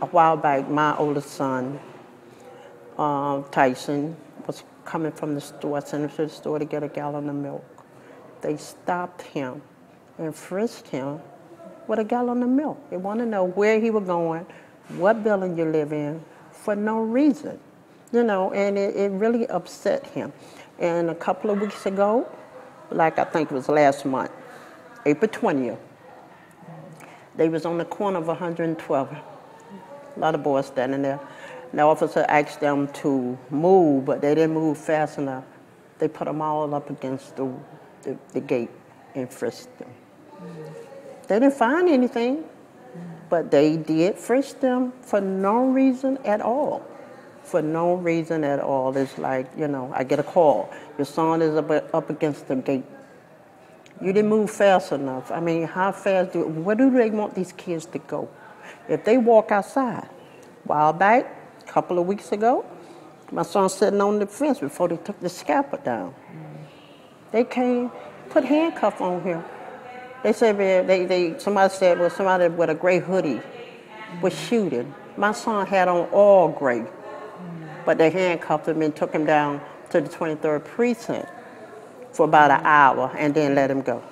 a while back, my oldest son, uh, Tyson, was coming from the store, sent him to the store to get a gallon of milk. They stopped him and frisked him with a gallon of milk. They want to know where he was going, what building you live in, for no reason. You know, and it, it really upset him. And a couple of weeks ago, like I think it was last month, April 20th, they was on the corner of 112. A lot of boys standing there. And the officer asked them to move, but they didn't move fast enough. They put them all up against the, the, the gate and frisked them. They didn't find anything, but they did frisk them for no reason at all. For no reason at all. It's like, you know, I get a call. Your son is up, up against the gate. You didn't move fast enough. I mean, how fast do, where do they want these kids to go? If they walk outside, while back, a couple of weeks ago, my son sitting on the fence before they took the scaffold down. They came, put handcuff on him. They said they, they somebody said well somebody with a gray hoodie was shooting. My son had on all gray, but they handcuffed him and took him down to the 23rd precinct for about an hour and then let him go.